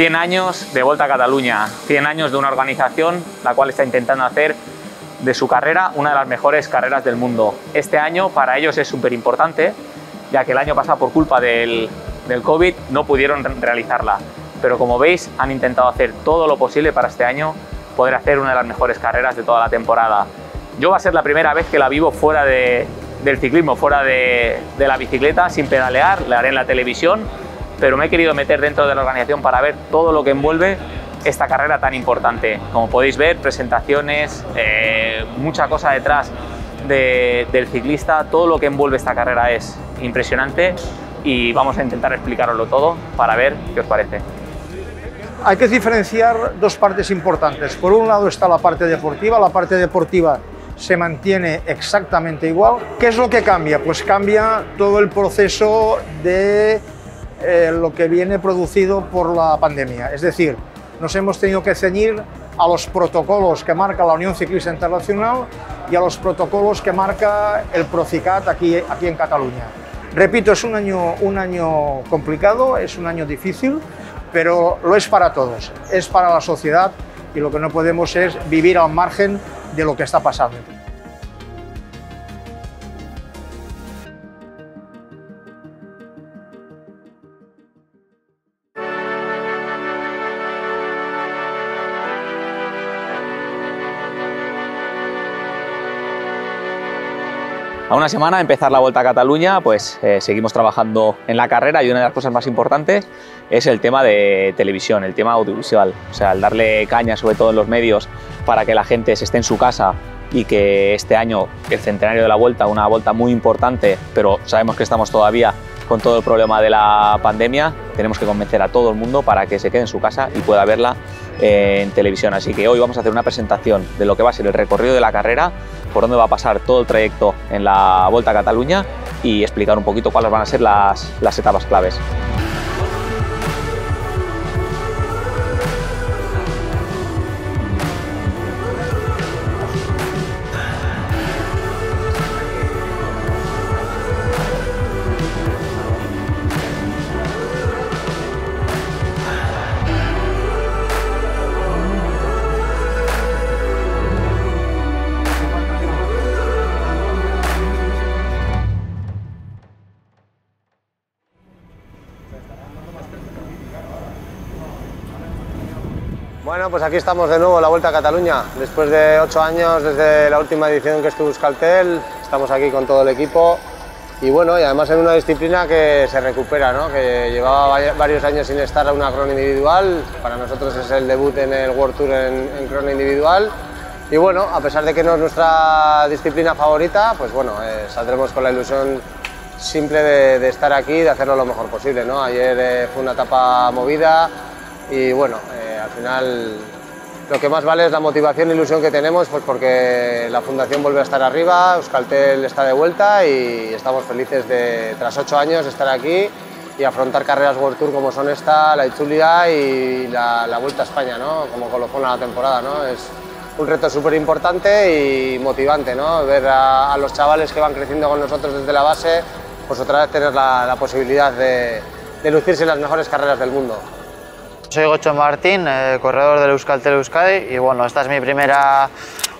100 años de Volta a Cataluña, 100 años de una organización la cual está intentando hacer de su carrera una de las mejores carreras del mundo. Este año para ellos es súper importante, ya que el año pasado por culpa del, del COVID no pudieron realizarla. Pero como veis han intentado hacer todo lo posible para este año poder hacer una de las mejores carreras de toda la temporada. Yo va a ser la primera vez que la vivo fuera de, del ciclismo, fuera de, de la bicicleta, sin pedalear, la haré en la televisión, pero me he querido meter dentro de la organización para ver todo lo que envuelve esta carrera tan importante. Como podéis ver, presentaciones, eh, mucha cosa detrás de, del ciclista, todo lo que envuelve esta carrera es impresionante y vamos a intentar explicaroslo todo para ver qué os parece. Hay que diferenciar dos partes importantes. Por un lado está la parte deportiva, la parte deportiva se mantiene exactamente igual. ¿Qué es lo que cambia? Pues cambia todo el proceso de eh, lo que viene producido por la pandemia. Es decir, nos hemos tenido que ceñir a los protocolos que marca la Unión Ciclista Internacional y a los protocolos que marca el Procicat aquí, aquí en Cataluña. Repito, es un año, un año complicado, es un año difícil, pero lo es para todos, es para la sociedad y lo que no podemos es vivir al margen de lo que está pasando. A una semana de empezar la Vuelta a Cataluña, pues eh, seguimos trabajando en la carrera y una de las cosas más importantes es el tema de televisión, el tema audiovisual. O sea, darle caña, sobre todo en los medios, para que la gente se esté en su casa y que este año, el centenario de la Vuelta, una Vuelta muy importante, pero sabemos que estamos todavía con todo el problema de la pandemia, tenemos que convencer a todo el mundo para que se quede en su casa y pueda verla en televisión. Así que hoy vamos a hacer una presentación de lo que va a ser el recorrido de la carrera, por dónde va a pasar todo el trayecto en la Vuelta a Cataluña y explicar un poquito cuáles van a ser las, las etapas claves. Pues aquí estamos de nuevo la Vuelta a Cataluña. Después de ocho años desde la última edición que estuvo Euskaltel, estamos aquí con todo el equipo y bueno, y además en una disciplina que se recupera, ¿no? que llevaba varios años sin estar a una crono individual, para nosotros es el debut en el World Tour en, en crono individual y bueno, a pesar de que no es nuestra disciplina favorita, pues bueno, eh, saldremos con la ilusión simple de, de, estar aquí y de hacerlo lo mejor posible. ¿no? Ayer eh, fue una etapa movida y bueno, eh, al final lo que más vale es la motivación e ilusión que tenemos, pues porque la Fundación vuelve a estar arriba, Euskaltel está de vuelta y estamos felices de, tras ocho años, estar aquí y afrontar carreras World Tour como son esta, la Itzulia y la, Vuelta a España, ¿no? como colofón a la temporada. ¿no? Es un reto súper importante y motivante, ¿no? ver a, los chavales que van creciendo con nosotros desde la base, pues otra vez tener la, posibilidad de lucirse en las mejores carreras del mundo. Soy Gocho Martín, eh, corredor del Euskaltel Euskadi y bueno, esta es mi primera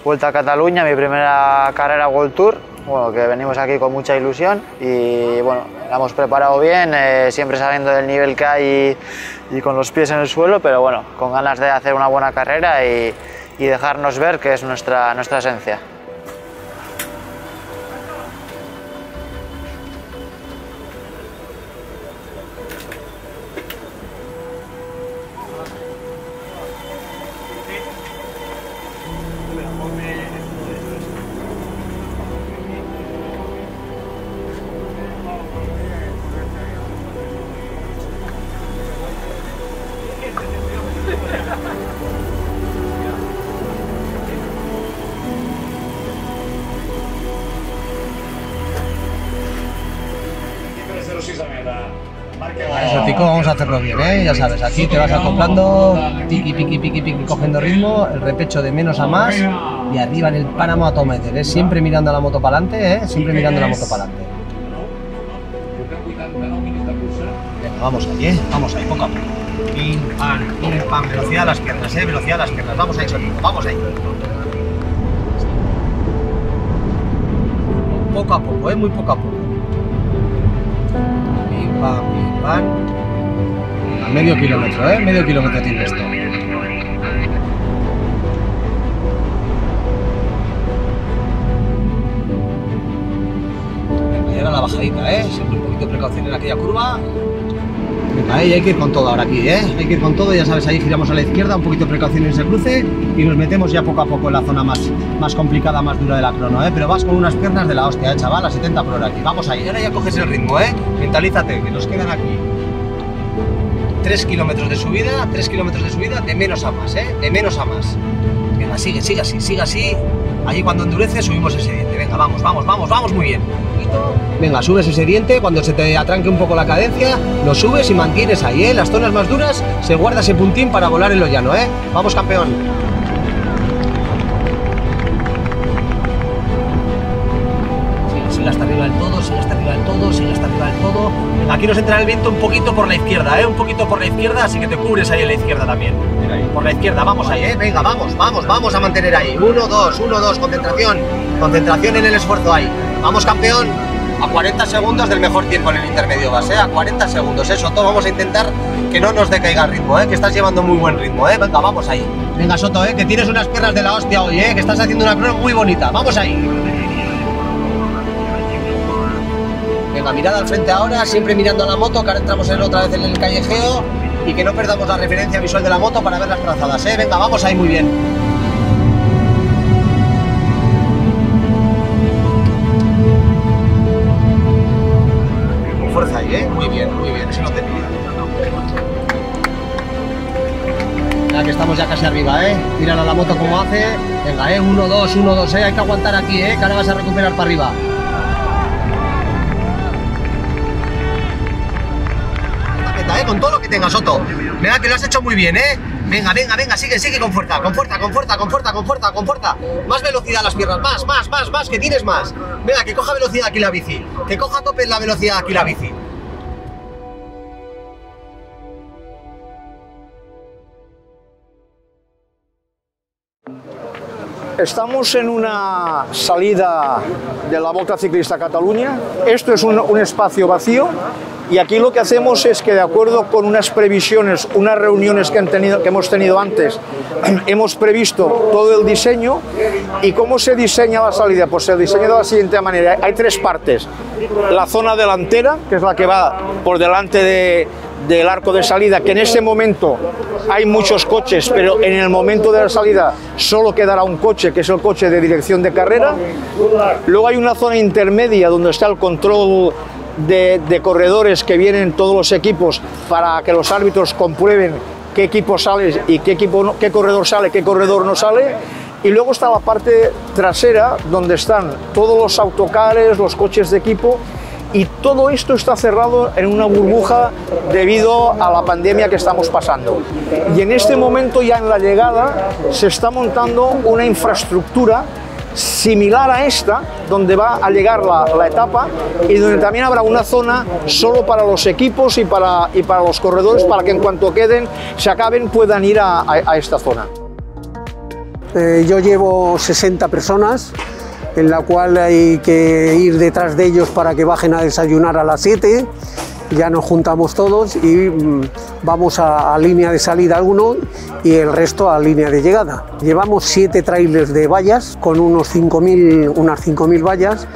vuelta a Cataluña, mi primera carrera World Tour, bueno, que venimos aquí con mucha ilusión y bueno, la hemos preparado bien, eh, siempre sabiendo del nivel que hay y, y, con los pies en el suelo, pero bueno, con ganas de hacer una buena carrera y, y dejarnos ver que es nuestra, nuestra esencia. Vamos a hacerlo bien, ¿eh? Ya sabes, aquí te vas acoplando, piqui, piqui, piqui, piqui, cogiendo ritmo, el repecho de menos a más y arriba en el páramo a todo meter, ¿eh? Siempre mirando la moto para adelante, ¿eh? Siempre mirando la moto para adelante. Venga, vamos ahí, ¿eh? Vamos ahí, poco a poco. Pim, pam, pim, pam. Velocidad a las piernas, eh. Velocidad a las piernas. Vamos ahí, Sotico. Vamos ahí. Poco a poco, eh. Muy poco a poco. Pim, pam, pim, pam. A medio kilómetro, eh. Medio kilómetro tiene esto. Llega la bajadita, ¿eh? Siempre un poquito de precaución en aquella curva. Venga, ahí hay que ir con todo ahora aquí, ¿eh? Hay que ir con todo, ya sabes, ahí giramos a la izquierda, un poquito de precaución en ese cruce y nos metemos ya poco a poco en la zona más, más complicada, más dura de la crono, ¿eh? Pero vas con unas piernas de la hostia, ¿eh, chaval? A 70 por hora aquí. Vamos ahí, ahora ya coges el ritmo, ¿eh? Mentalízate, que nos quedan aquí 3 kilómetros de subida, 3 kilómetros de subida, de menos a más, ¿eh? De menos a más. Venga, sigue, sigue así, sigue así. Allí cuando endurece subimos ese diente. Venga, vamos, vamos, vamos, vamos muy bien. Venga, subes ese diente, cuando se te atranque un poco la cadencia, lo subes y mantienes ahí, ¿eh? Las zonas más duras se guarda ese puntín para volar en lo llano, ¿eh? Vamos, campeón. Sigue, hasta arriba del todo, sigue hasta arriba del todo, sigue hasta arriba del todo. Aquí nos entra el viento un poquito por la izquierda, ¿eh? Un poquito por la izquierda, así que te cubres ahí en la izquierda también. Por la izquierda, vamos ahí, ¿eh? Venga, vamos, vamos, vamos a mantener ahí. Uno, dos, uno, dos, concentración. Concentración en el esfuerzo ahí. Vamos, campeón. A 40 segundos del mejor tiempo en el intermedio vas, ¿eh? A 40 segundos, eso vamos a intentar que no nos decaiga el ritmo, ¿eh? Que estás llevando muy buen ritmo, ¿eh? Venga, vamos ahí. Venga, Soto, ¿eh? Que tienes unas piernas de la hostia hoy, ¿eh? Que estás haciendo una crono muy bonita. Vamos ahí. Venga, mirada al frente ahora, siempre mirando a la moto, que ahora entramos en otra vez en el callejeo y que no perdamos la referencia visual de la moto para ver las trazadas, ¿eh? Venga, vamos ahí muy bien. Con fuerza ahí, ¿eh? Muy bien, muy bien, eso no te pilla. Ya que estamos ya casi arriba, ¿eh? Tírala a la moto como hace. Venga, ¿eh? 1, 2, 1, 2, ¿eh? Hay que aguantar aquí, ¿eh? Que ahora vas a recuperar para arriba. Con todo lo que tengas, Soto. Venga, que lo has hecho muy bien, ¿eh? Venga, venga, venga, sigue, sigue con fuerza, con fuerza, con fuerza, con fuerza, con fuerza, con fuerza. Más velocidad a las piernas, más, más, más, más, que tienes más. Venga, que coja velocidad aquí la bici. Que coja tope la velocidad aquí la bici. Estamos en una salida de la Volta Ciclista Cataluña. Esto es un, espacio vacío y aquí lo que hacemos es que de acuerdo con unas previsiones, unas reuniones que, han tenido, que hemos tenido antes, hemos previsto todo el diseño y cómo se diseña la salida. Pues se diseña de la siguiente manera. Hay tres partes. La zona delantera, que es la que va por delante de, del arco de salida, que en ese momento hay muchos coches, pero en el momento de la salida solo quedará un coche, que es el coche de dirección de carrera. Luego hay una zona intermedia donde está el control de, corredores que vienen todos los equipos para que los árbitros comprueben qué equipo sale y qué, equipo qué corredor sale, qué corredor no sale. Y luego está la parte trasera donde están todos los autocares, los coches de equipo y todo esto está cerrado en una burbuja debido a la pandemia que estamos pasando. Y en este momento ya en la llegada se está montando una infraestructura similar a esta, donde va a llegar la, etapa y donde también habrá una zona solo para los equipos y para, y para los corredores, para que en cuanto queden, se acaben, puedan ir a esta zona. Eh, yo llevo 60 personas en la cual hay que ir detrás de ellos para que bajen a desayunar a las 7. Ya nos juntamos todos y mm, vamos a, línea de salida alguno y el resto a línea de llegada. Llevamos siete trailers de vallas con unos 5.000, unas 5.000 vallas.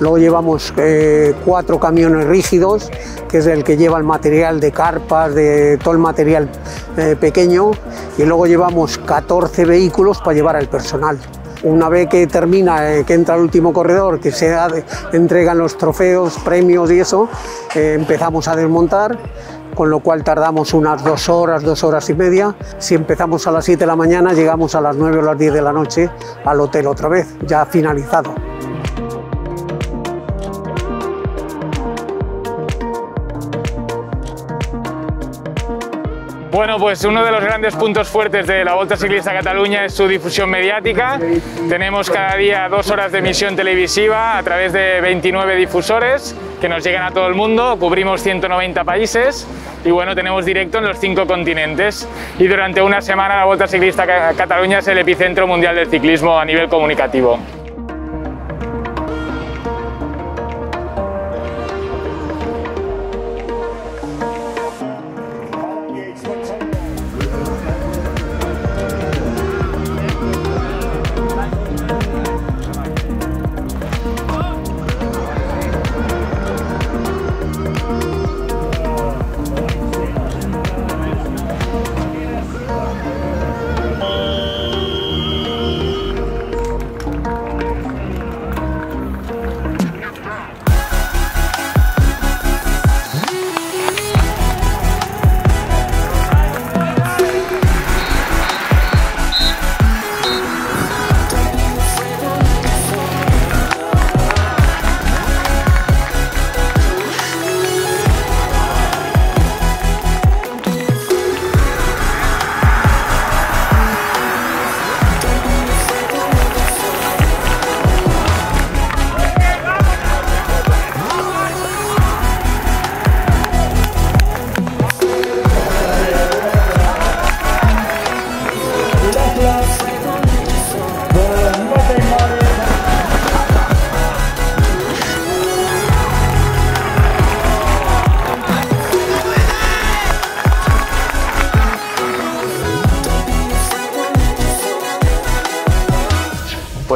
Luego llevamos eh, cuatro camiones rígidos, que es el que lleva el material de carpas, de todo el material eh, pequeño. Y luego llevamos 14 vehículos para llevar al personal. Una vez que termina, eh, que entra el último corredor, que se entregan los trofeos, premios y eso, eh, empezamos a desmontar, con lo cual tardamos unas dos horas, dos horas y media. Si empezamos a las 7 de la mañana, llegamos a las 9 o las 10 de la noche al hotel otra vez, ya finalizado. Bueno, pues uno de los grandes puntos fuertes de la Volta Ciclista Cataluña es su difusión mediática. Tenemos cada día dos horas de emisión televisiva a través de 29 difusores que nos llegan a todo el mundo, cubrimos 190 países y bueno, tenemos directo en los cinco continentes y durante una semana la Volta Ciclista Cataluña es el epicentro mundial del ciclismo a nivel comunicativo.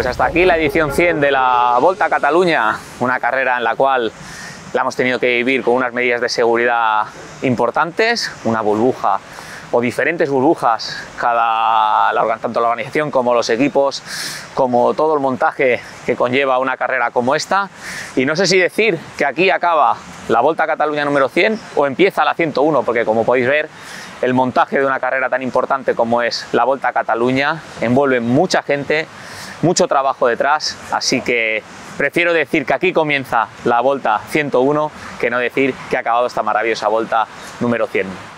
Pues hasta aquí la edición 100 de la Volta a Cataluña, una carrera en la cual la hemos tenido que vivir con unas medidas de seguridad importantes, una burbuja o diferentes burbujas, cada, tanto la organización como los equipos, como todo el montaje que conlleva una carrera como esta. Y no sé si decir que aquí acaba la Volta a Cataluña número 100 o empieza la 101, porque como podéis ver, el montaje de una carrera tan importante como es la Volta a Cataluña envuelve mucha gente, mucho trabajo detrás, así que prefiero decir que aquí comienza la Volta 101 que no decir que ha acabado esta maravillosa Volta número 100.